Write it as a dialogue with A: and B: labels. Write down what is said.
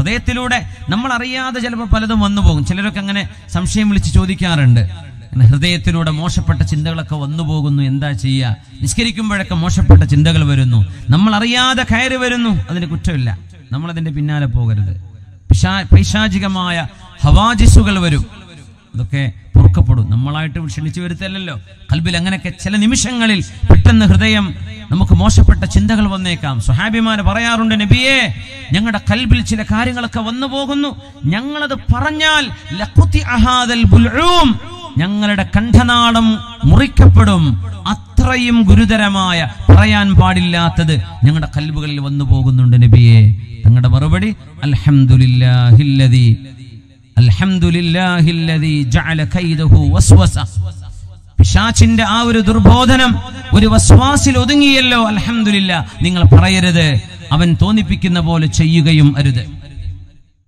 A: ഹൃദയത്തിലൂടെ നമ്മൾ അറിയാതെ ചിലപ്പോൾ പലതും വന്നു പോകും. ചിലരൊക്കെ അങ്ങനെ സംശയം വിളിച്ച് ചോദിക്കാറുണ്ട്. ഹൃദയത്തിലൂടെ മോശപ്പെട്ട ചിന്തകളൊക്കെ വന്നു പോകുന്നു. എന്താ ചെയ്യുക നിസ്കരിക്കുമ്പോഴൊക്കെ മോശപ്പെട്ട ചിന്തകൾ വരുന്നു. നമ്മൾ അറിയാതെ കയറി വരുന്നു. അതിന് കുറ്റമില്ല. നമ്മൾ അതിന്റെ പിന്നാലെ പോകരുത്. പിശാ- പൈശാചികമായ ഹവാജിസുകൾ വരും. അതൊക്കെ പൊറുക്കപ്പെടും നമ്മളായിട്ട് ക്ഷണിച്ചു വരുത്തല്ലോ കൽബിൽ അങ്ങനെയൊക്കെ ചില നിമിഷങ്ങളിൽ പെട്ടെന്ന് ഹൃദയം നമുക്ക് മോശപ്പെട്ട ചിന്തകൾ വന്നേക്കാം. സുഹാബിമാര് പറയാറുണ്ട് നബിയെ ഞങ്ങളുടെ കൽബിൽ ചില കാര്യങ്ങളൊക്കെ വന്നു പോകുന്നു. ഞങ്ങളത് പറഞ്ഞാൽ. ഞങ്ങളുടെ കണ്ഠനാടം മുറിക്കപ്പെടും. അത്രയും ഗുരുതരമായ പറയാൻ പാടില്ലാത്തത് ഞങ്ങളുടെ കൽബുകളിൽ വന്നു പോകുന്നുണ്ട് നബിയെ. ഞങ്ങളുടെ മറുപടി അൽഹംദുലില്ലാഹില്ലദീ. പിശാചിന്റെ ആ ഒരു ദുർബോധനം ഒരു വസ്വാസിൽ ഒതുങ്ങിയല്ലോ അലഹമില്ല നിങ്ങൾ പറയരുത് അവൻ തോന്നിപ്പിക്കുന്ന പോലെ ചെയ്യുകയും അരുത്.